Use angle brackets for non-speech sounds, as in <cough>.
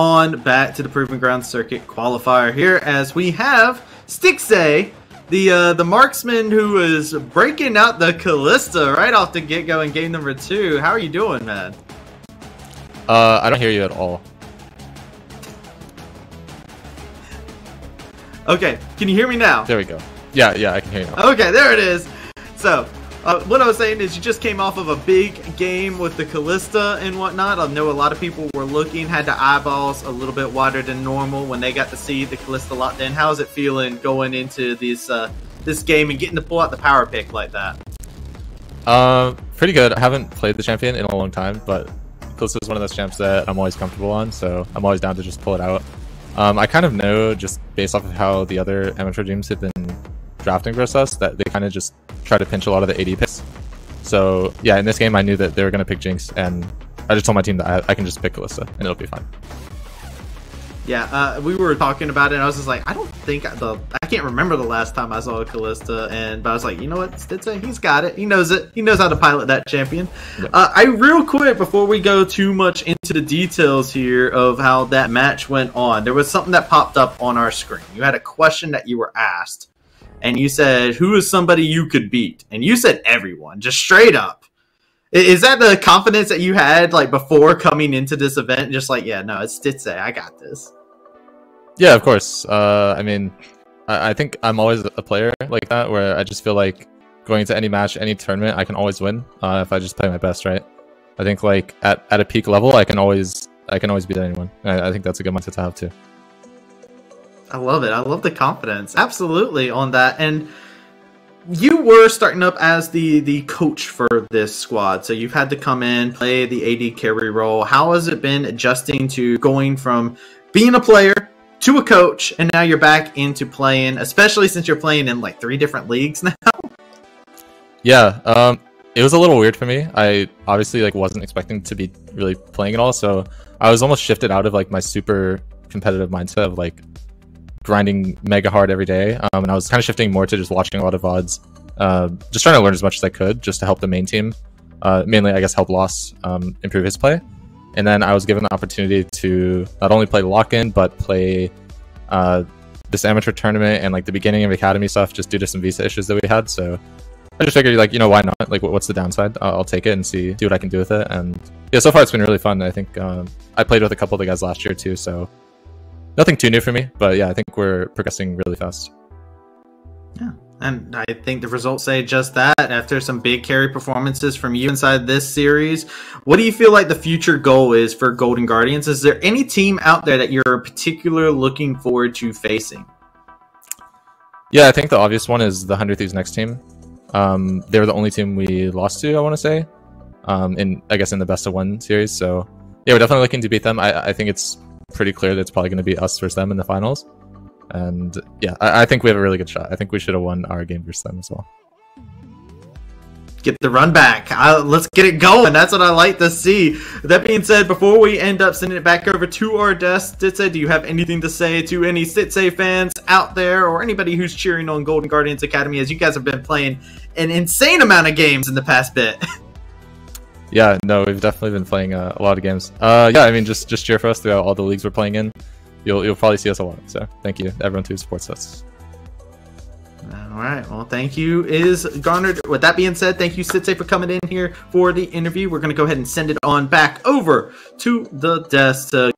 on back to the Proving Ground Circuit qualifier here as we have Stixxay, the uh, the marksman who is breaking out the Kalista right off the get go in game number two. How are you doing, man? Uh, I don't hear you at all. Okay, can you hear me now? There we go. Yeah, yeah, I can hear you now. Okay, there it is. So, uh, what I was saying is you just came off of a big game with the Kalista and whatnot. I know a lot of people were looking, had the eyeballs a little bit wider than normal when they got to see the Kalista locked in. How's it feeling going into this uh, this game and getting to pull out the power pick like that? Uh, pretty good. I haven't played the champion in a long time, but Kalista is one of those champs that I'm always comfortable on, so I'm always down to just pull it out. Um, I kind of know just based off of how the other amateur teams have been drafting versus us that they kind of just try to pinch a lot of the AD picks. So yeah, in this game I knew that they were going to pick Jinx, and I just told my team that I, I can just pick Kalista and it'll be fine. Yeah, uh, we were talking about it, and I was just like, I don't think the I can't remember the last time I saw a Kalista, and but I was like, you know what, Stixxay, he's got it, he knows it, he knows how to pilot that champion. Yeah. Uh, I real quick before we go too much into the details here of how that match went on, there was something that popped up on our screen. You had a question that you were asked, and you said, "Who is somebody you could beat?" And you said everyone, just straight up. Is that the confidence that you had like before coming into this event? Just like, yeah, no, it's Stixxay, I got this. Yeah, of course. Uh, I mean, I, I think I'm always a player like that, where I just feel like going into any match, any tournament, I can always win uh, if I just play my best, right? I think like at, at a peak level, I can always I can always beat anyone. I, I think that's a good mindset to have too. I love it. I love the confidence. Absolutely on that. And you were starting up as the the coach for this squad, so you've had to come in, play the AD carry role. How has it been adjusting to going from being a player to a coach, and now you're back into playing, especially since you're playing in like three different leagues <laughs> now? Yeah, um, it was a little weird for me. I obviously like wasn't expecting to be really playing at all, so I was almost shifted out of like my super competitive mindset of like grinding mega hard every day. Um, and I was kind of shifting more to just watching a lot of VODs, uh, just trying to learn as much as I could just to help the main team. Uh, mainly, I guess, help Lost um, improve his play. And then I was given the opportunity to not only play lock-in, but play uh, this amateur tournament and like the beginning of academy stuff just due to some visa issues that we had. So I just figured like, you know, why not? Like what's the downside? I'll, I'll take it and see, see what I can do with it. And yeah, so far it's been really fun. I think um, I played with a couple of the guys last year too. So nothing too new for me, but yeah, I think we're progressing really fast. Yeah, and I think the results say just that. After some big carry performances from you inside this series, what do you feel like the future goal is for Golden Guardians? Is there any team out there that you're particularly looking forward to facing? Yeah, I think the obvious one is the 100 Thieves next team. Um, they were the only team we lost to, I want to say, um, in I guess in the best of one series. So yeah, we're definitely looking to beat them. I, I think it's pretty clear that it's probably going to be us versus them in the finals. And yeah, I, I, think we have a really good shot. I think we should have won our game versus them as well. Get the run back. I, let's get it going. That's what I like to see. That being said, before we end up sending it back over to our desk, Stixxay, do you have anything to say to any Stixxay fans out there or anybody who's cheering on Golden Guardians Academy as you guys have been playing an insane amount of games in the past bit? <laughs> Yeah, no, we've definitely been playing uh, a lot of games. Uh, yeah, I mean, just just cheer for us throughout all the leagues we're playing in. You'll you'll probably see us a lot. So thank you, everyone who supports us. All right. Well, thank you is garnered. With that being said, thank you, Stixxay, for coming in here for the interview. We're going to go ahead and send it on back over to the desk to